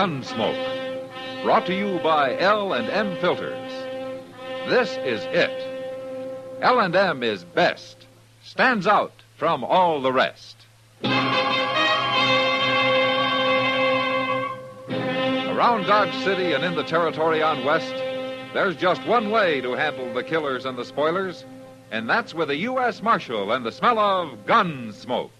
Gunsmoke. Brought to you by L&M Filters. This is it. L&M is best. Stands out from all the rest. Around Dodge City and in the territory on West, there's just one way to handle the killers and the spoilers, and that's with a U.S. Marshal and the smell of gun smoke.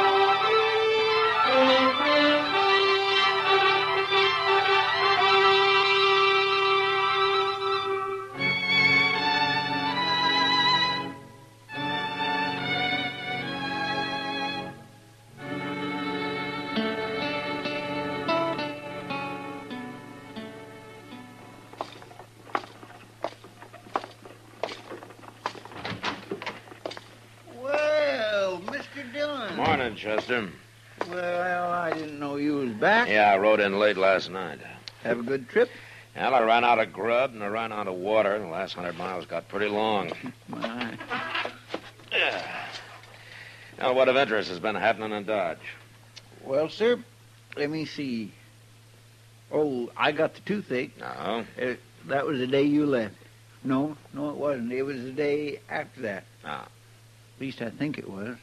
Well, I didn't know you was back. Yeah, I rode in late last night. Have a good trip? Well, I ran out of grub and I ran out of water. The last hundred miles got pretty long. My. Yeah. Now, what of interest has been happening in Dodge? Well, sir, let me see. Oh, I got the toothache. No. Uh, that was the day you left. No, no, it wasn't. It was the day after that. Ah. At least I think it was.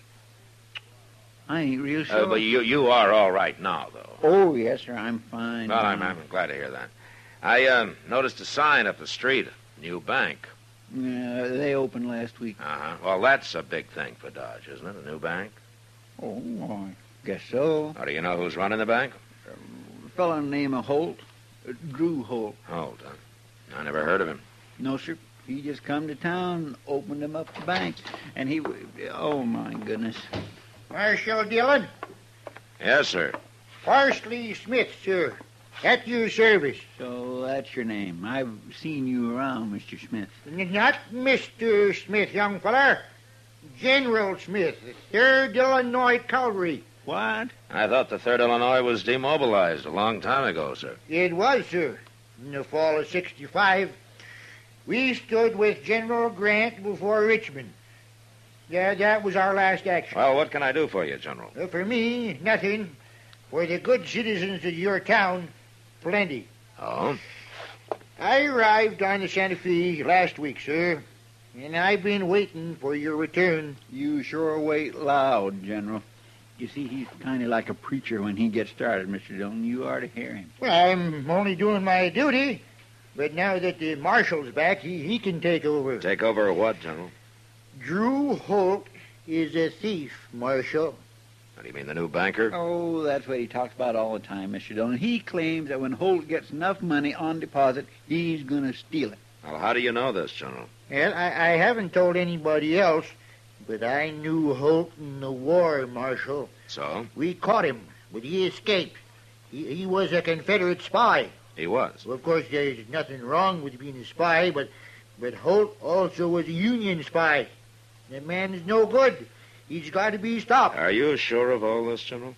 I ain't real sure. Uh, but you you are all right now, though. Oh, yes, sir. I'm fine. Well, I'm. I'm glad to hear that. I uh, noticed a sign up the street, new bank. Yeah, they opened last week. Uh huh. Well, that's a big thing for Dodge, isn't it? A new bank. Oh, I guess so. Oh, do you know who's running the bank? A fellow named Holt, uh, Drew Holt. Holt. on. I never heard of him. No, sir. He just come to town, opened him up the bank, and he. Oh my goodness. Marshal Dillon, Yes, sir. Parsley Smith, sir. At your service. So that's your name. I've seen you around, Mr. Smith. Not Mr. Smith, young feller. General Smith, 3rd Illinois Cavalry. What? I thought the Third Illinois was demobilized a long time ago, sir. It was, sir. In the fall of 65, we stood with General Grant before Richmond. Yeah, that was our last action. Well, what can I do for you, General? Uh, for me, nothing. For the good citizens of your town, plenty. Oh? I arrived on the Santa Fe last week, sir, and I've been waiting for your return. You sure wait loud, General. You see, he's kind of like a preacher when he gets started, Mr. Dillon. You ought to hear him. Well, I'm only doing my duty, but now that the marshal's back, he, he can take over. Take over what, General? Drew Holt is a thief, Marshal. What do you mean, the new banker? Oh, that's what he talks about all the time, Mr. Dillon. He claims that when Holt gets enough money on deposit, he's going to steal it. Well, how do you know this, General? Well, I, I haven't told anybody else, but I knew Holt in the war, Marshal. So? We caught him, but he escaped. He, he was a Confederate spy. He was. Well, of course, there's nothing wrong with being a spy, but but Holt also was a Union spy. That man is no good. He's got to be stopped. Are you sure of all this, General?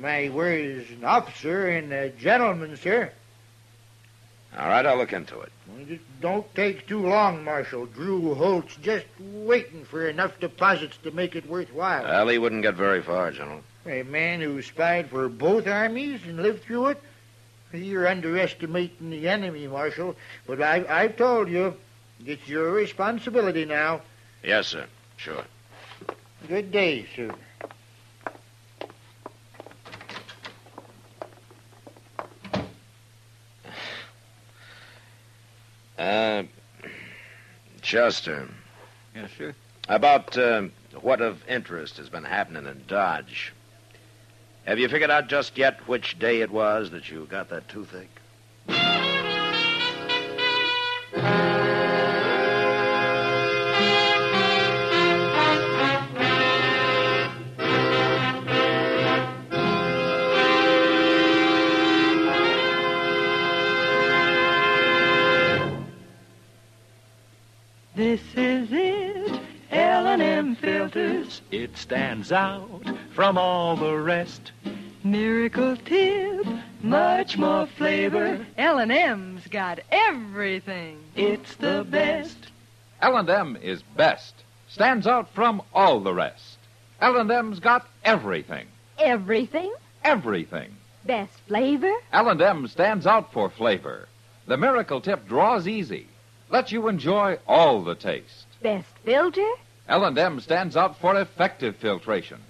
My word as an officer and a gentleman, sir. All right, I'll look into it. Well, just don't take too long, Marshal. Drew Holt's just waiting for enough deposits to make it worthwhile. Well, he wouldn't get very far, General. a man who spied for both armies and lived through it? You're underestimating the enemy, Marshal. But I, I've told you, it's your responsibility now. Yes, sir. Sure. Good day, sir. Uh, Chester, Yes, sir. about uh, what of interest has been happening in Dodge. Have you figured out just yet which day it was that you got that toothache? Stands out from all the rest. Miracle tip, much more flavor. L&M's got everything. It's the best. L&M is best. Stands out from all the rest. L&M's got everything. Everything? Everything. Best flavor? L&M stands out for flavor. The Miracle Tip draws easy. Lets you enjoy all the taste. Best filter? L&M stands out for effective filtration.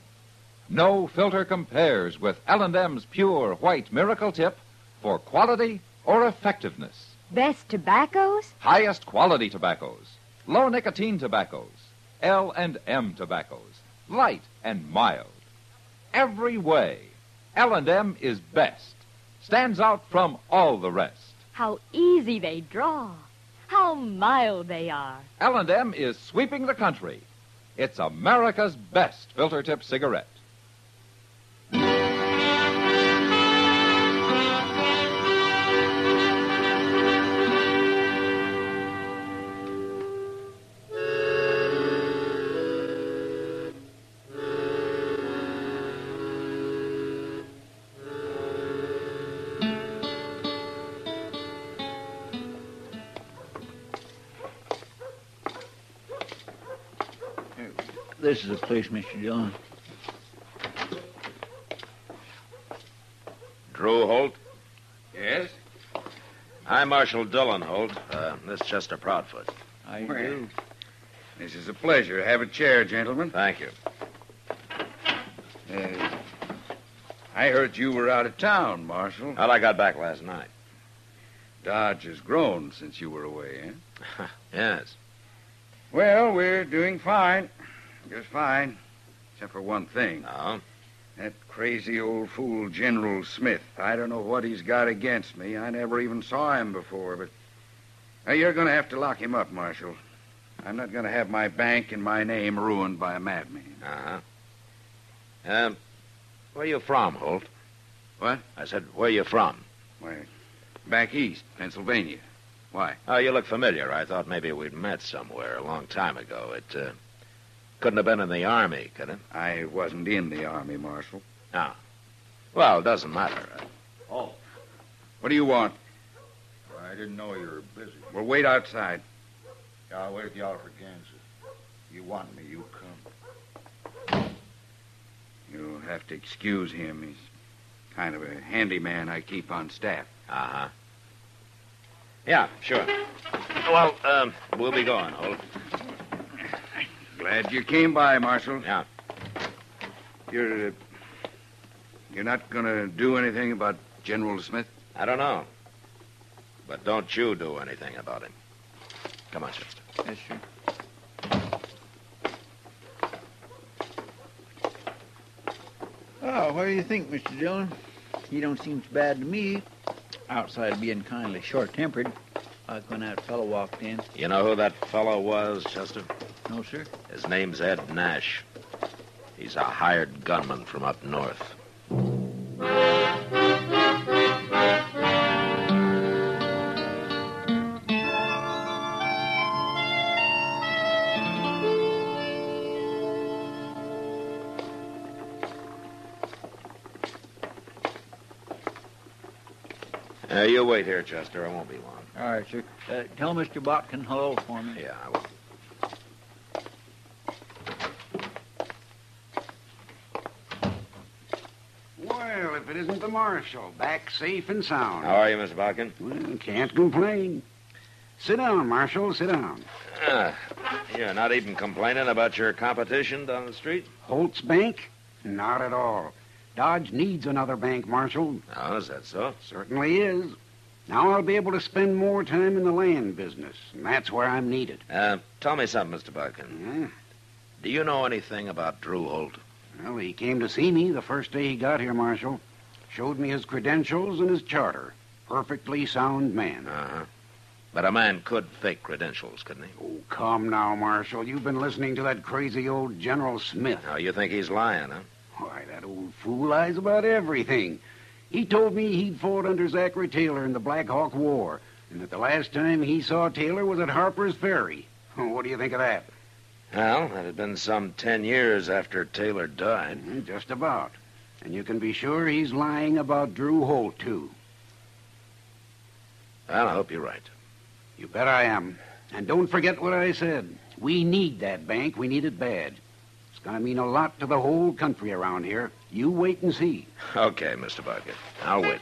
No filter compares with L&M's pure white Miracle Tip for quality or effectiveness. Best tobaccos? Highest quality tobaccos, low nicotine tobaccos, L&M tobaccos, light and mild. Every way, L&M is best. Stands out from all the rest. How easy they draw. How mild they are. L&M is sweeping the country. It's America's best filter tip cigarette. This is the place, Mr. Dillon. Drew Holt? Yes? I'm Marshal Dillon Holt. Uh, this is Chester Proudfoot. I Well. do. This is a pleasure. Have a chair, gentlemen. Thank you. Uh, I heard you were out of town, Marshal. How'd I got back last night? Dodge has grown since you were away, eh? Yes. Well, we're doing fine. Just fine. Except for one thing. No? That crazy old fool, General Smith. I don't know what he's got against me. I never even saw him before, but. Now, you're going to have to lock him up, Marshal. I'm not going to have my bank and my name ruined by a madman. Uh-huh. Um, where you from, Holt? What? I said, where are you from? Why, back east, Pennsylvania. Why? Oh, you look familiar. I thought maybe we'd met somewhere a long time ago. It, uh, couldn't have been in the Army, could it? I wasn't in the Army, Marshal. Ah. Well, it doesn't matter. Oh. What do you want? I didn't know you were busy. Well, wait outside. Yeah, I'll wait at the Alfreganza. You want me, you come. You'll have to excuse him. He's kind of a handyman I keep on staff. Uh-huh. Yeah, sure. Well, um, we'll be going, Holt. Glad you came by, Marshal. Yeah. You're. Uh, you're not going to do anything about General Smith? I don't know. But don't you do anything about him. Come on, Chester. Yes, sir. Oh, what do you think, Mr. Dillon? He don't seem so bad to me. Outside of being kindly short-tempered, like when that fellow walked in. You know who that fellow was, Chester? No, sir. His name's Ed Nash. He's a hired gunman from up north. Uh, you wait here, Chester. I won't be long. All right, sir. Uh, tell Mr. Botkin hello for me. Yeah, I will. Well, if it isn't the marshal, back safe and sound. How are you, Mr. Botkin? Well, can't complain. Sit down, Marshal, sit down. Uh, you're not even complaining about your competition down the street? Holt's Bank? Not at all. Dodge needs another bank, Marshal. Oh, is that so? Certainly is. Now I'll be able to spend more time in the land business, and that's where I'm needed. Uh, tell me something, Mr. Botkin. Yeah? Do you know anything about Drew Holt? Well, he came to see me the first day he got here, Marshal. Showed me his credentials and his charter. Perfectly sound man. Uh-huh. But a man could fake credentials, couldn't he? Oh, come now, Marshal. You've been listening to that crazy old General Smith. Now, you think he's lying, huh? Why, that old fool lies about everything. He told me he'd fought under Zachary Taylor in the Black Hawk War, and that the last time he saw Taylor was at Harper's Ferry. What do you think of that? Well, that had been some ten years after Taylor died. Mm, Just about. And you can be sure he's lying about Drew Holt, too. Well, I hope you're right. You bet I am. And don't forget what I said. We need that bank. We need it bad. It's going to mean a lot to the whole country around here. You wait and see. Okay, Mr. Botkin. I'll wait.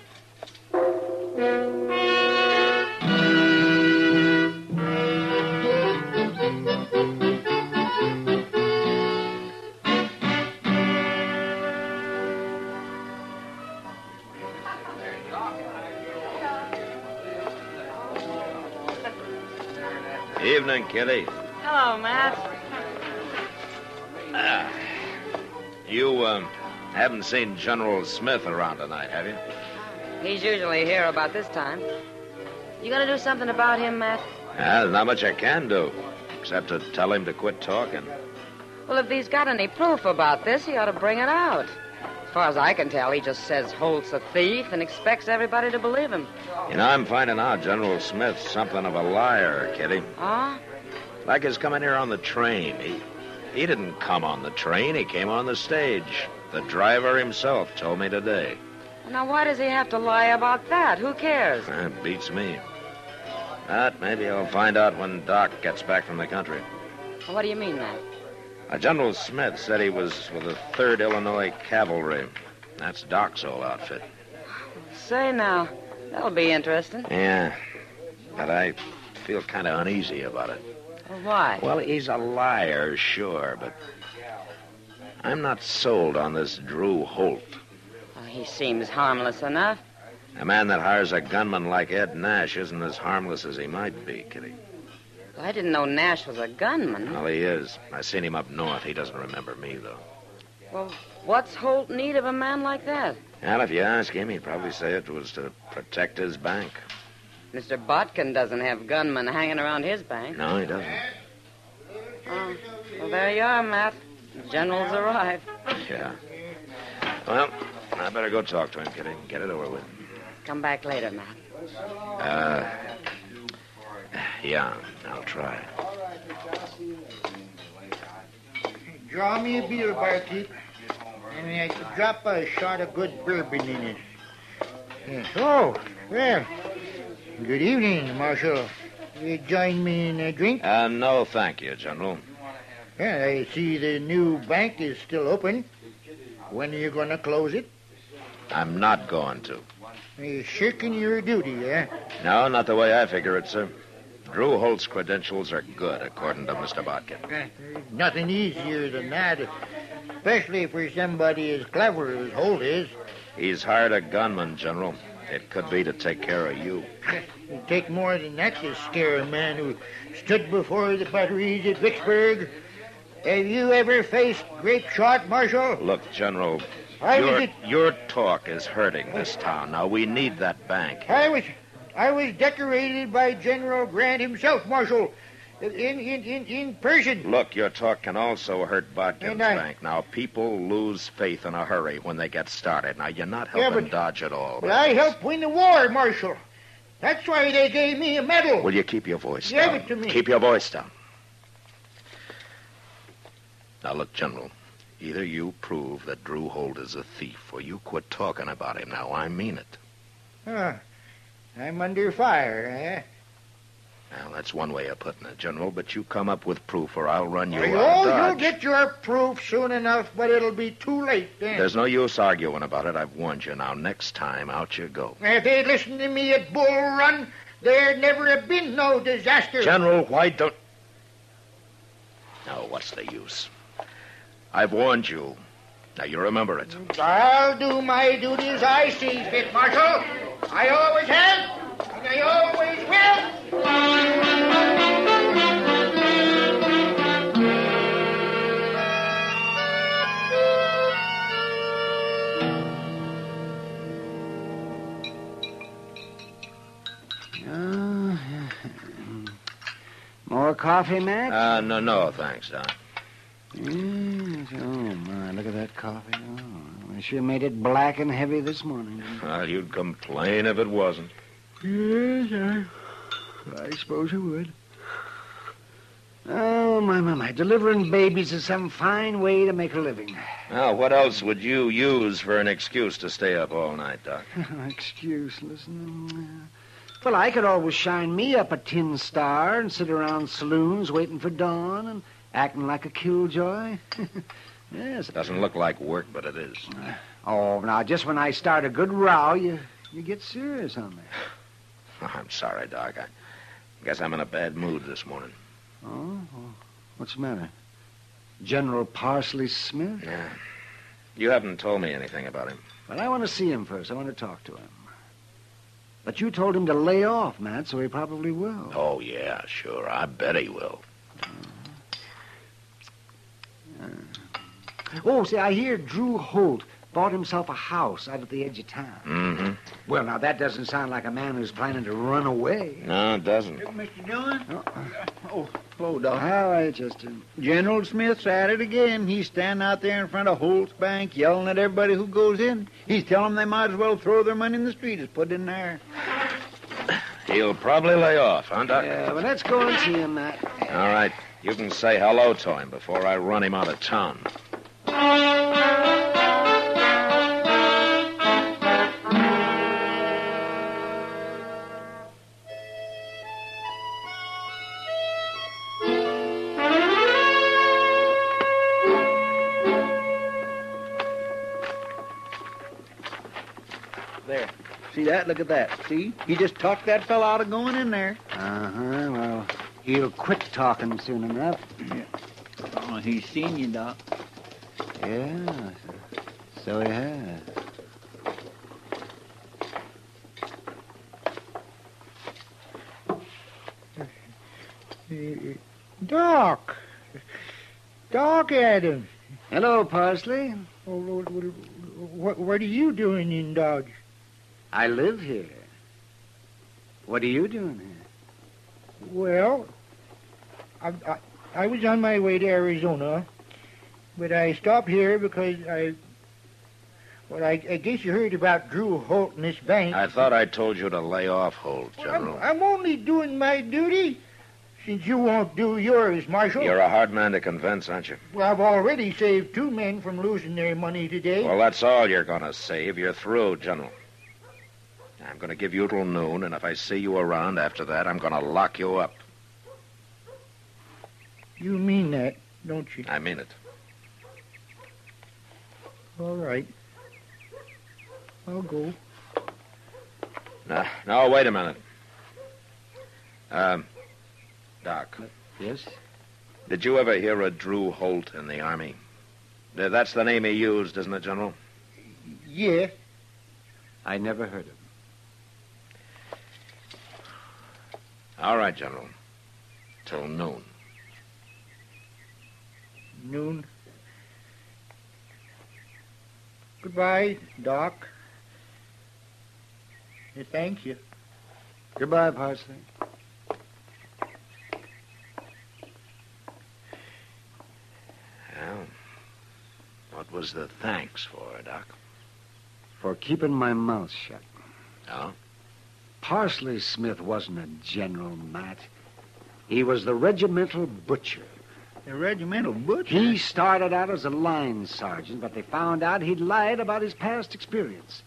Evening, Kitty. Hello, Matt. Ah, you um, haven't seen General Smith around tonight, have you? He's usually here about this time. You gonna do something about him, Matt? Ah, there's not much I can do, except to tell him to quit talking. Well, if he's got any proof about this, he ought to bring it out. As far as I can tell, he just says Holt's a thief and expects everybody to believe him. You know, I'm finding out General Smith's something of a liar, Kitty. Oh? Like his coming here on the train. He, he didn't come on the train, he came on the stage. The driver himself told me today. Now, why does he have to lie about that? Who cares? That beats me. But maybe I'll find out when Doc gets back from the country. What do you mean, that? Uh, General Smith said he was with the 3rd Illinois Cavalry. That's Doc's old outfit. Say now, that'll be interesting. Yeah, but I feel kind of uneasy about it. Well, why? Well, he's a liar, sure, but I'm not sold on this Drew Holt. Oh, he seems harmless enough. A man that hires a gunman like Ed Nash isn't as harmless as he might be, Kitty. I didn't know Nash was a gunman. Well, he is. I seen him up north. He doesn't remember me, though. Well, what's Holt need of a man like that? Well, if you ask him, he'd probably say it was to protect his bank. Mr. Botkin doesn't have gunmen hanging around his bank. No, he doesn't. Oh, well, there you are, Matt. The general's arrived. Yeah. Well, I better go talk to him, Kitty. Get it over with. Come back later, Matt. Uh, yeah, I'll try. Draw me a beer, barkeep. And I could drop a shot of good bourbon in it. Yes. Oh, well. Good evening, Marshal. You join me in a drink? Uh, no, thank you, General. Yeah, I see the new bank is still open. When are you going to close it? I'm not going to. You're shirking your duty, eh? No, not the way I figure it, sir. Drew Holt's credentials are good, according to Mr. Botkin. Eh, Nothing easier than that, especially for somebody as clever as Holt is. He's hired a gunman, General. It could be to take care of you. It'd take more than that to scare a man who stood before the batteries at Vicksburg. Have you ever faced grape shot, Marshal? Look, General, I was your, at- your talk is hurting this town. Now, we need that bank. I was, I was decorated by General Grant himself, Marshal, in in in, in person. Look, your talk can also hurt Botkin's And I- bank. Now, people lose faith in a hurry when they get started. Now, you're not Yeah, helping but- Dodge at all. But I helped win the war, Marshal. That's why they gave me a medal. Will you keep your voice Give down? it to me. Keep your voice down. Now, look, General. Either you prove that Drew Holt is a thief, or you quit talking about him. Now, I mean it. Huh. I'm under fire, eh? Well, that's one way of putting it, General, but you come up with proof, or I'll run you Oh, out of you'll get your proof soon enough, but it'll be too late then. There's no use arguing about it. I've warned you. Now, next time, out you go. If they'd listened to me at Bull Run, there'd never have been no disaster. General, why don't. Now, what's the use? I've warned you. Now you remember it. I'll do my duty as I see fit, Marshal. I always have, and I always will. Oh, More coffee, Mac? Uh, no, no, thanks, Doc. Mm. Look at that coffee. Oh, I sure made it black and heavy this morning. Well, you'd complain if it wasn't. Yes, I, I suppose I would. Oh, my, my, my. Delivering babies is some fine way to make a living. Now, what else would you use for an excuse to stay up all night, Doc? Excuse, listen. Well, I could always shine me up a tin star and sit around saloons waiting for dawn and acting like a killjoy. yes. It doesn't look like work, but it is. Oh, now, just when I start a good row, you, you get serious on me. I'm sorry, Doc. I guess I'm in a bad mood this morning. Oh? What's the matter? General Parsley Smith? Yeah. You haven't told me anything about him. Well, I want to see him first. I want to talk to him. But you told him to lay off, Matt, so he probably will. Oh, yeah, sure. I bet he will. Uh-huh. Oh, see, I hear Drew Holt bought himself a house out at the edge of town. Mm-hmm. Well, now, that doesn't sound like a man who's planning to run away. No, it doesn't. Mr. Dillon? Oh, hello, Doc. How are you, Chester? General Smith's at it again. He's standing out there in front of Holt's Bank yelling at everybody who goes in. He's telling them they might as well throw their money in the street as put it in there. He'll probably lay off, huh, Doc? Yeah, well, let's go and see him, Matt. All right. You can say hello to him before I run him out of town. There. See that? Look at that. See? He just talked that fellow out of going in there. Uh-huh, well, he'll quit talking soon enough. Oh, he's seen you, Doc. Yeah, so he has. Doc. Doc Adams. Hello, Parsley. Oh, Lord, what, what, what are you doing in Dodge? I live here. What are you doing here? Well, I, I, I was on my way to Arizona, but I stopped here because I. Well, I, I guess you heard about Drew Holt and this bank. I thought I told you to lay off Holt, I'm, General. I'm only doing my duty since you won't do yours, Marshal. You're a hard man to convince, aren't you? Well, I've already saved two men from losing their money today. Well, that's all you're going to save. You're through, General. I'm going to give you till noon, and if I see you around after that, I'm going to lock you up. You mean that, don't you? I mean it. All right. I'll go. Now, now wait a minute. Um, Doc, Yes? did you ever hear of Drew Holt in the Army? That's the name he used, isn't it, General? Yeah. I never heard of him. All right, General. Till noon. Noon. Goodbye, Doc. Yeah, thank you. Goodbye, Parsley. Well, what was the thanks for, Doc? For keeping my mouth shut. Oh? Parsley Smith wasn't a general, Matt. He was the regimental butcher. The regimental butcher? He started out as a line sergeant, but they found out he'd lied about his past experience.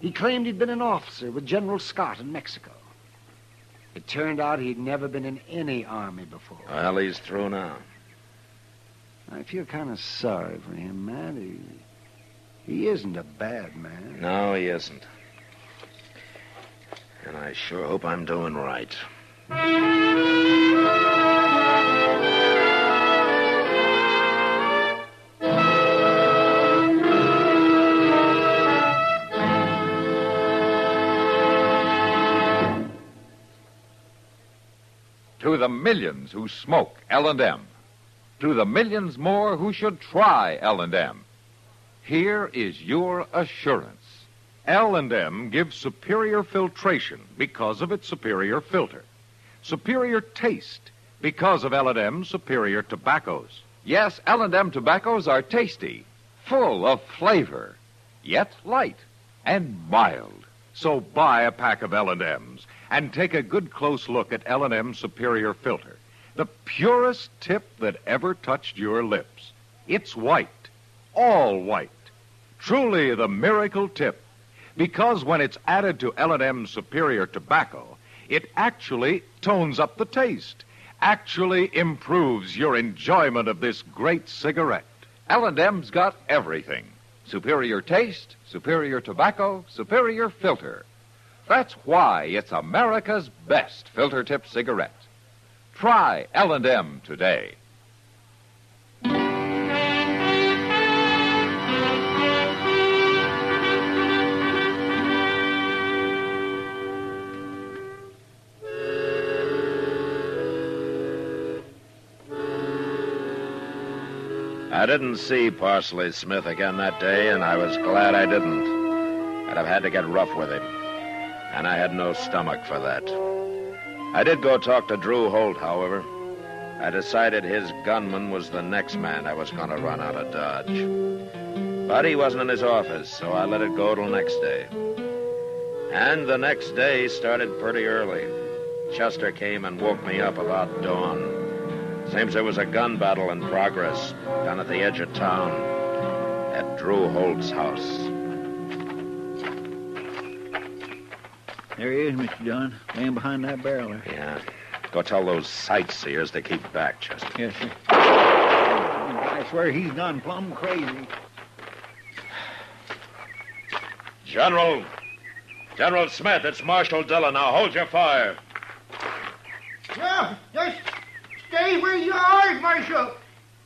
He claimed he'd been an officer with General Scott in Mexico. It turned out he'd never been in any army before. Well, he's through now. I feel kind of sorry for him, Matt. He, he isn't a bad man. No, he isn't. And I sure hope I'm doing right. The millions who smoke L&M. To the millions more who should try L&M. Here is your assurance. L&M gives superior filtration because of its superior filter. Superior taste Because of L&M's superior tobaccos. Yes, L&M tobaccos are tasty, full of flavor, yet light and mild. So buy a pack of L&Ms and take a good close look at L&M Superior Filter, the purest tip that ever touched your lips. It's white, all white. Truly the miracle tip. Because when it's added to L&M Superior Tobacco, it actually tones up the taste, actually improves your enjoyment of this great cigarette. L&M's got everything. Superior taste, superior tobacco, superior filter. That's why it's America's best filter tip cigarette. Try L&M today. I didn't see Parsley Smith again that day, and I was glad I didn't. I'd have had to get rough with him. And I had no stomach for that. I did go talk to Drew Holt, however. I decided his gunman was the next man I was going to run out of Dodge. But he wasn't in his office, so I let it go till next day. And the next day started pretty early. Chester came and woke me up about dawn. Seems there was a gun battle in progress down at the edge of town at Drew Holt's house. There he is, Mr. John, laying behind that barrel there. Yeah. Go tell those sightseers to keep back, Chester. Yes, sir. I swear he's gone plumb crazy. General. General Smith, it's Marshal Dillon. Now hold your fire. Well, just stay where you are, Marshal.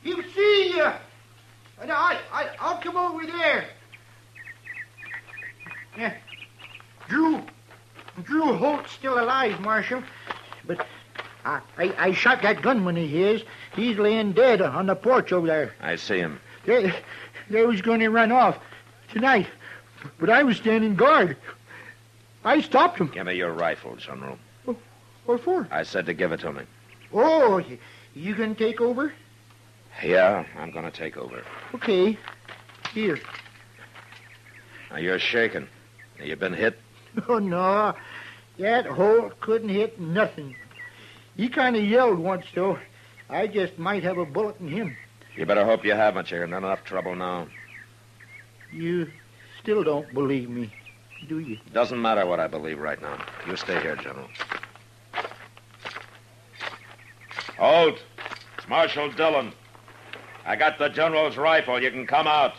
He'll see you. And I, I, I'll come over there. Yeah. Drew, Drew Holt's still alive, Marshal. But I, I, I shot that gunman of his. He's laying dead on the porch over there. I see him. They, they was going to run off tonight, but I was standing guard. I stopped him. Give me your rifle, General. What for? I said to give it to me. Oh, you can take over? Yeah, I'm going to take over. Okay. Here. Now, you're shaking. You've been hit? Oh, no. That Holt couldn't hit nothing. He kind of yelled once, though. I just might have a bullet in him. You better hope you haven't. You're in enough trouble now. You still don't believe me, do you? Doesn't matter what I believe right now. You stay here, General. Holt, it's Marshal Dillon. I got the General's rifle. You can come out.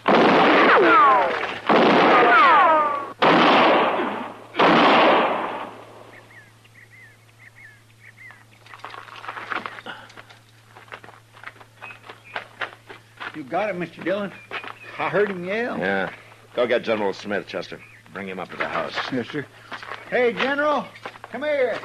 You got it, Mr. Dillon. I heard him yell. Yeah. Go get General Smith, Chester. Bring him up to the house. Yes, sir. Hey, General, come here.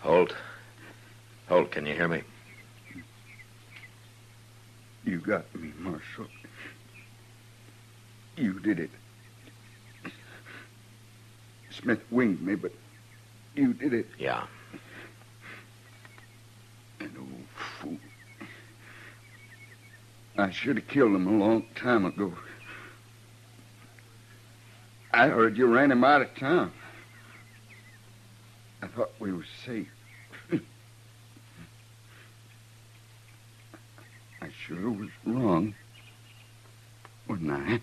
Holt. Holt, can you hear me? You got me, Marshal. You did it. Smith winged me, but you did it. Yeah. An old fool. I should have killed him a long time ago. I heard you ran him out of town. I thought we were safe. I sure was wrong, wasn't I?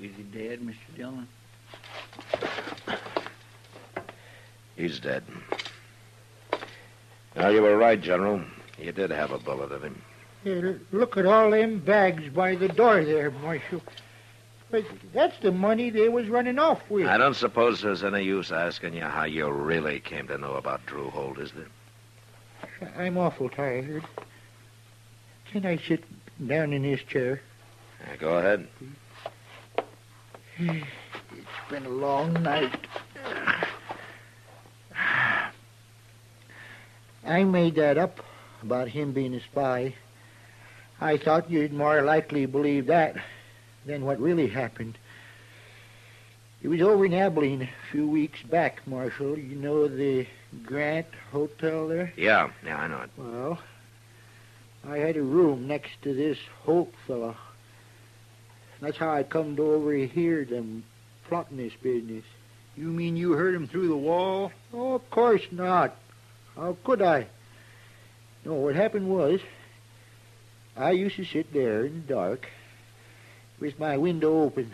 Is he dead, Mr. Dillon? He's dead. Now, you were right, General. You did have a bullet in him. Here, look at all them bags by the door there, Marshal. But that's the money they was running off with. I don't suppose there's any use asking you how you really came to know about Drew Holt, is there? I'm awful tired. Can I sit down in this chair. Yeah, go ahead. Hmm. Been a long night. I made that up about him being a spy. I thought you'd more likely believe that than what really happened. It was over in Abilene a few weeks back, Marshal. You know the Grant Hotel there? Yeah, yeah, I know it. Well, I had a room next to this Holt fellow. That's how I come to overhear them plotting this business. You mean you heard him through the wall? Oh, of course not. How could I? No, what happened was, I used to sit there in the dark with my window open.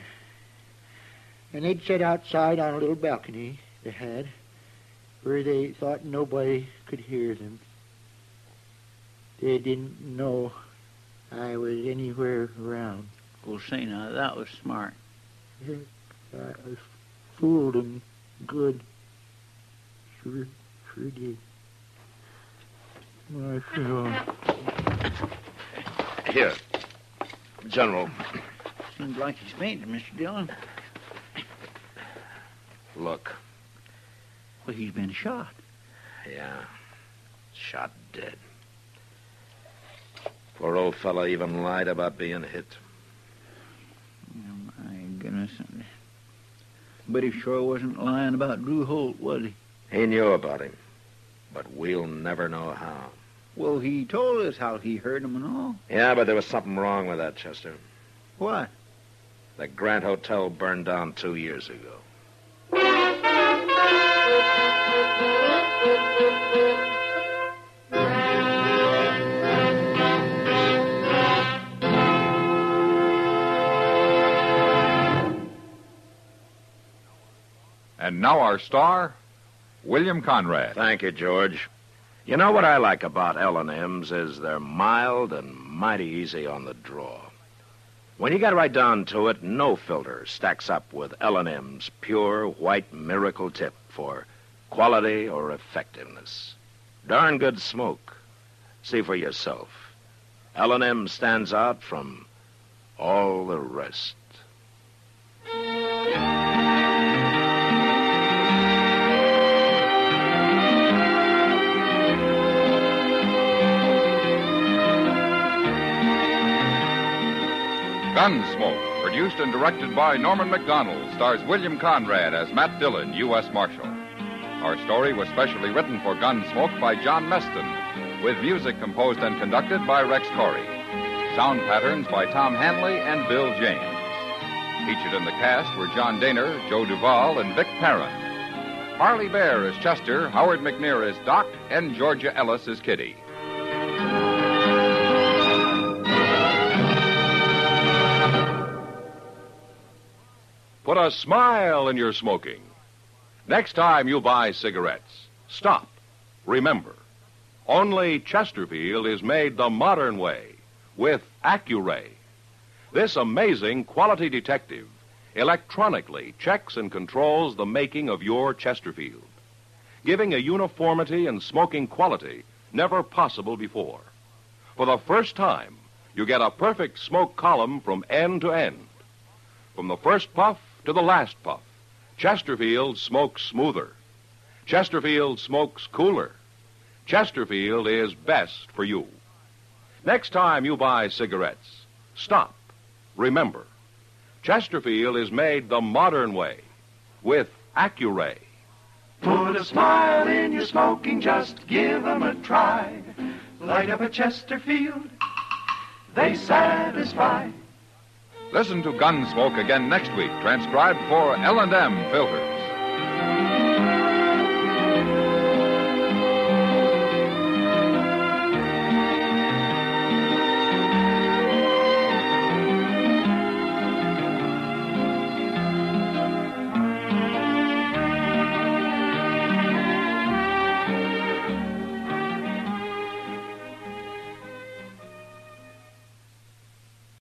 And they'd sit outside on a little balcony they had where they thought nobody could hear them. They didn't know I was anywhere around. Well, say now, that was smart. Mm-hmm. I fooled them good. Sure, sure did. I feel. Here, General. Seems like he's fainting, Mr. Dillon. Look. Well, he's been shot. Yeah. Shot dead. Poor old fellow even lied about being hit. Oh, my goodness. But he sure wasn't lying about Drew Holt, was he? He knew about him, but we'll never know how. Well, he told us how he heard him and all. Yeah, but there was something wrong with that, Chester. What? The Grant Hotel burned down two years ago. And now our star, William Conrad. Thank you, George. You know what I like about L&M's is they're mild and mighty easy on the draw. When you get right down to it, no filter stacks up with L&M's pure white miracle tip for quality or effectiveness. Darn good smoke. See for yourself. L&M stands out from all the rest. Gunsmoke, produced and directed by Norman Macdonnell, stars William Conrad as Matt Dillon, U.S. Marshal. Our story was specially written for Gunsmoke by John Meston, with music composed and conducted by Rex Koury. Sound patterns by Tom Hanley and Bill James. Featured in the cast were John Dehner, Joe Duvall, and Vic Perrin. Parley Baer is Chester, Howard McNear is Doc, and Georgia Ellis is Kitty. Put a smile in your smoking. Next time you buy cigarettes, stop. Remember, only Chesterfield is made the modern way with Accuray. This amazing quality detective electronically checks and controls the making of your Chesterfield, giving a uniformity and smoking quality never possible before. For the first time, you get a perfect smoke column from end to end. From the first puff to the last puff, Chesterfield smokes smoother. Chesterfield smokes cooler. Chesterfield is best for you. Next time you buy cigarettes, stop. Remember, Chesterfield is made the modern way with Accuray. Put a smile in your smoking, just give 'em a try. Light up a Chesterfield, they satisfy. Listen to Gunsmoke again next week, transcribed for L&M Filter.